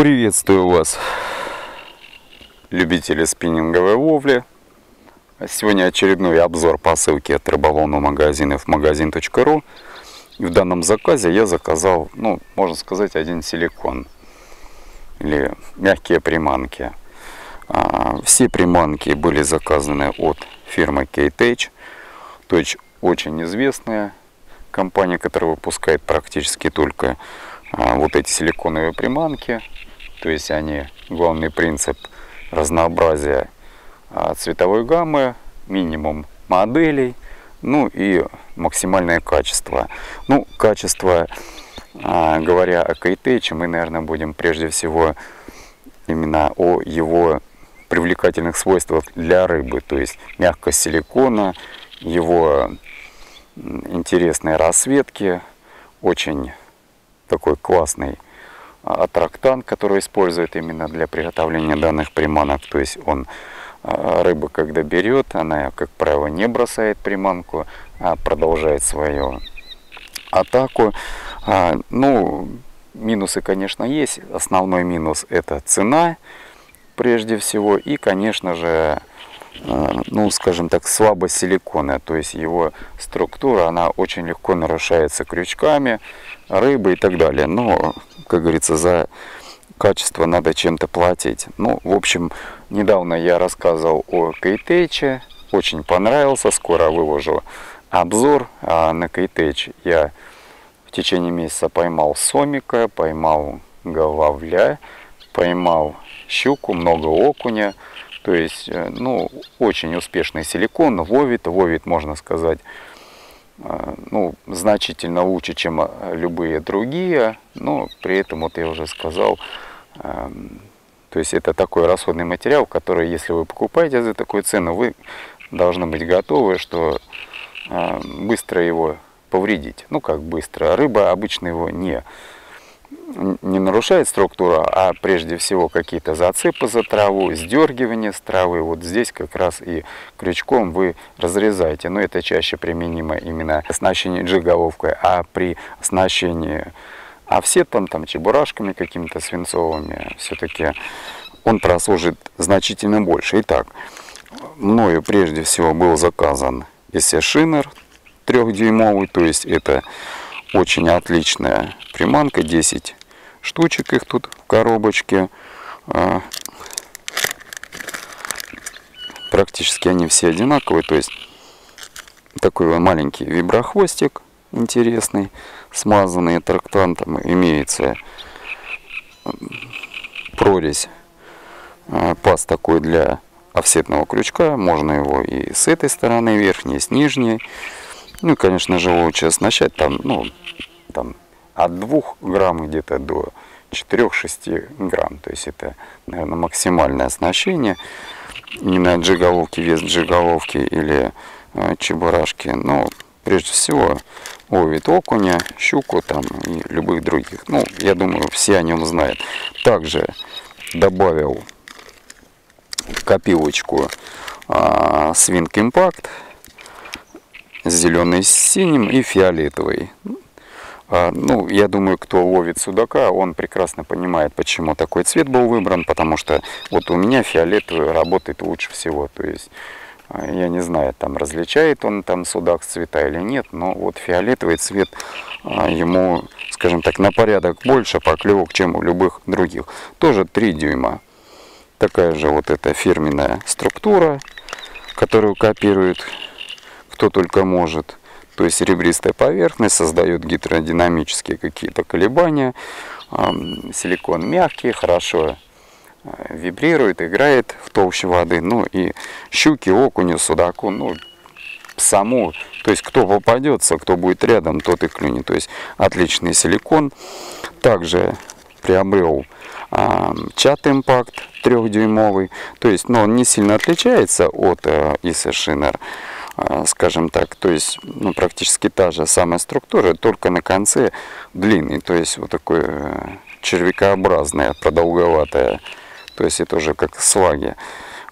Приветствую вас, любители спиннинговой ловли. Сегодня очередной обзор посылки от рыболовного магазина в магазин.ру. В данном заказе я заказал, ну, можно сказать, один силикон или мягкие приманки. А, все приманки были заказаны от фирмы K-Tech, то есть очень известная компания, которая выпускает практически только а, вот эти силиконовые приманки. То есть они, главный принцип разнообразия а, цветовой гаммы, минимум моделей, ну и максимальное качество. Ну, качество, а, говоря о Кейтече, мы, наверное, будем прежде всего именно о его привлекательных свойствах для рыбы, то есть мягкость силикона, его интересные расцветки, очень такой классный аттрактант, который использует именно для приготовления данных приманок. То есть он а, рыба, когда берет, она, как правило, не бросает приманку, а продолжает свою атаку. А, ну, минусы, конечно, есть. Основной минус это цена, прежде всего, и, конечно же, а, ну, скажем так, слабость силикона, то есть его структура, она очень легко нарушается крючками, рыбы и так далее. Но, как говорится, за качество надо чем-то платить. Ну, в общем, недавно я рассказывал о Кейтече, очень понравился, скоро выложу обзор а на Кейтеч. Я в течение месяца поймал сомика, поймал головля, поймал щуку, много окуня. То есть, э, ну, очень успешный силикон, ловит, ловит, можно сказать, ну, значительно лучше, чем э, любые другие, но при этом, вот я уже сказал, эм, то есть это такой расходный материал, который, если вы покупаете за такую цену, вы должны быть готовы, что быстро его повредить. Ну как быстро, рыба обычно его не не нарушает структуру, а прежде всего какие-то зацепы за траву, сдергивание с травы. Вот здесь как раз и крючком вы разрезаете. Но это чаще применимо именно оснащение джиголовкой, а при оснащении офсетом, там, чебурашками какими-то свинцовыми, все-таки он прослужит значительно больше. Итак, мною прежде всего был заказан если шинер трехдюймовый, то есть это очень отличная приманка, 10 штучек их тут в коробочке. А, практически они все одинаковые, то есть такой маленький виброхвостик интересный, смазанный трактантом, имеется прорезь, а, паз такой для офсетного крючка, можно его и с этой стороны верхней, и с нижней. Ну и, конечно же, лучше оснащать там, ну, там от 2 грамм где-то до 4-6 грамм. То есть это, наверное, максимальное оснащение. Не на джиголовке, вес джиголовки или э, чебурашки. Но прежде всего ловит окуня, щуку там и любых других. Ну, я думаю, все о нем знают. Также добавил копилочку э, Swing Impact зеленый с синим и фиолетовый. А, ну, я думаю, кто ловит судака, он прекрасно понимает, почему такой цвет был выбран, потому что вот у меня фиолетовый работает лучше всего. То есть, а, я не знаю, там различает он там судак цвета или нет, но вот фиолетовый цвет а, ему, скажем так, на порядок больше поклевок, чем у любых других. Тоже 3 дюйма. Такая же вот эта фирменная структура, которую копирует кто только может. То есть ребристая поверхность создает гидродинамические какие-то колебания. Силикон мягкий, хорошо э, вибрирует, играет в толще воды. Ну и щуки, окуню, судаку, ну саму, то есть кто попадется, кто будет рядом, тот и клюнет. То есть отличный силикон. Также приобрел э, чат импакт трехдюймовый. То есть, но он не сильно отличается от э, ISA Shiner. А, скажем так, то есть ну, практически та же самая структура, только на конце длинный, то есть вот такой э, червякообразная, продолговатая, то есть это уже как слаги.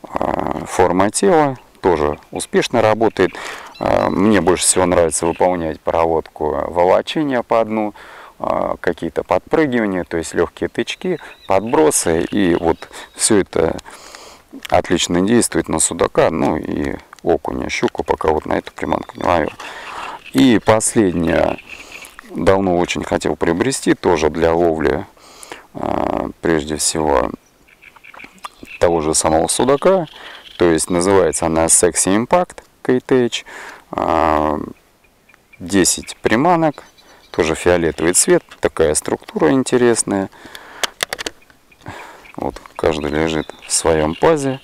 А, форма тела тоже успешно работает. Мне больше всего нравится выполнять проводку волочения по дну. какие-то подпрыгивания, то есть легкие тычки, подбросы. И вот все это отлично действует на судака, ну и окуня, щуку, пока вот на эту приманку не ловил. И последнее, давно очень хотел приобрести, тоже для ловли, а, прежде всего, того же самого судака. То есть называется она Sexy Impact KTH. 10 приманок, тоже фиолетовый цвет, такая структура интересная. Вот каждый лежит в своем пазе.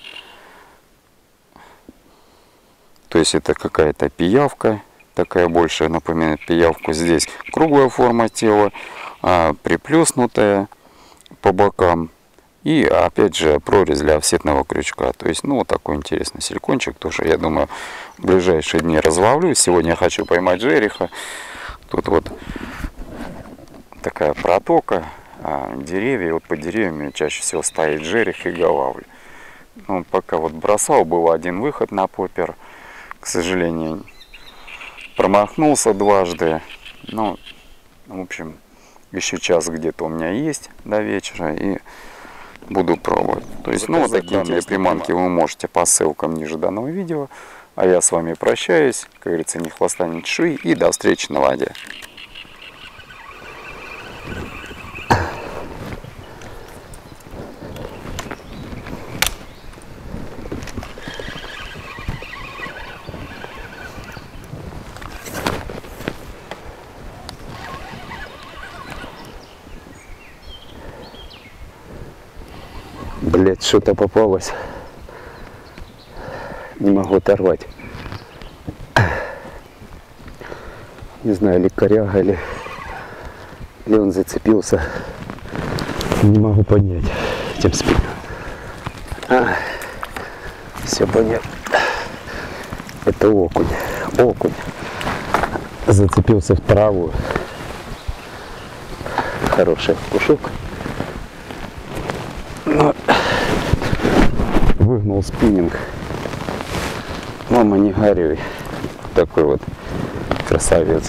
То есть это какая-то пиявка, такая большая, напоминает пиявку. Здесь круглая форма тела, а, приплюснутая по бокам. И опять же прорезь для офсетного крючка. То есть, ну, вот такой интересный силикончик тоже, я думаю, в ближайшие дни разловлю. Сегодня я хочу поймать жереха. Тут вот такая протока, а, деревья. Вот под деревьями чаще всего стоит жерех и голавль. Ну, пока вот бросал, был один выход на попер. К сожалению, промахнулся дважды. Ну, в общем, еще час где-то у меня есть до вечера. И буду пробовать. То есть, ну, вот такие данные приманки вы можете по ссылкам ниже данного видео. А я с вами прощаюсь. Как говорится, ни хвоста, ни чешуи. И до встречи на воде. Блять, что-то попалось. Не могу оторвать. Не знаю, ли коряга, или, или он зацепился. Не могу понять. Тем спину. А, все понятно. Это окунь. Окунь. Зацепился в траву. Хороший кушок. Но выгнал спиннинг. Мама не горюй. Такой вот красавец.